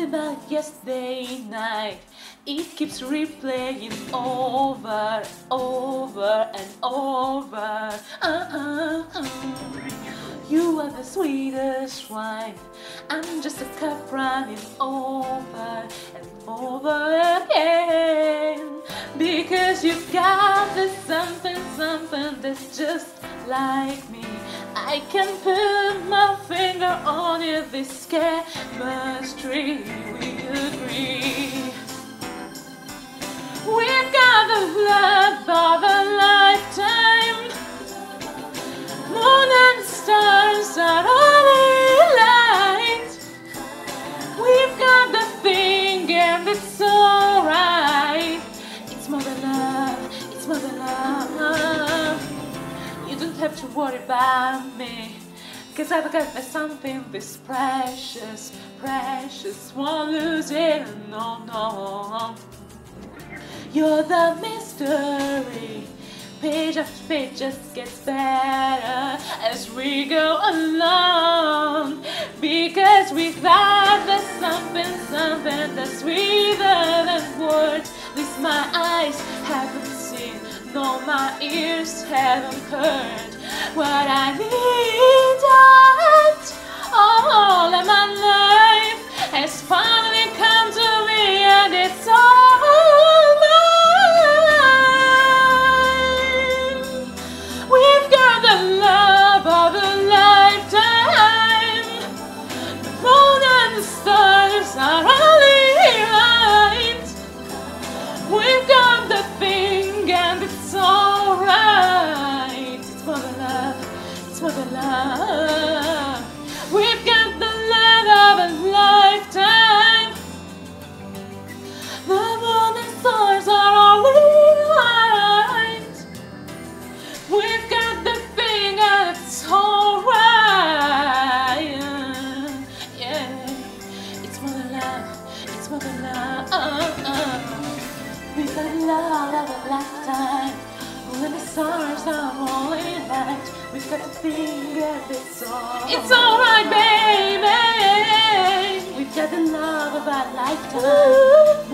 About yesterday night. It keeps replaying over, over and over. Uh-uh. You are the sweetest wine. I'm just a cup running over and over again. Because you've got this something, something that's just like me. I can put my finger on it, this chemistry we agree. Have to worry about me. Cause I've got my something this precious, precious, won't lose it, no, no. You're the mystery. Page after page just gets better as we go along. Because we've got the something, something that's sweeter than words. This my eyes haven't seen, no, my ears haven't heard. What I need for the love. We've got the love of a lifetime. The moon stars are only right. We've got the thing, it's alright. Yeah, it's for the love, it's for the love. We've got the love of a lifetime. When the stars are only light, we've got the thing, and it's alright, baby. We've got the love of our lifetime. When